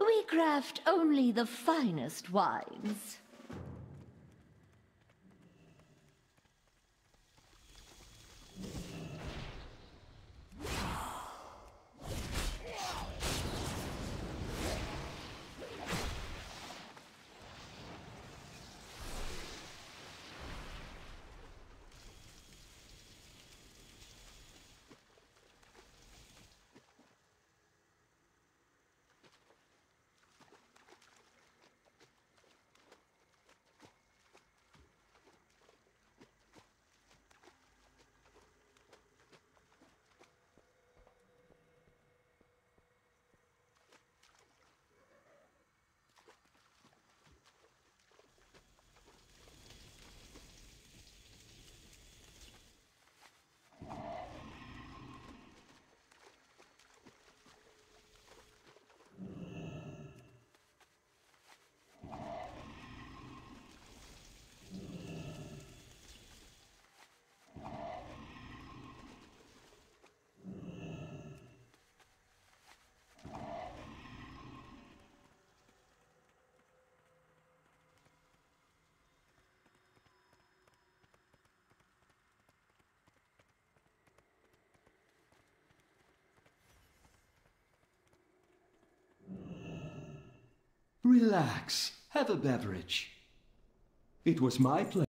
We craft only the finest wines. Relax. Have a beverage. It was my pleasure.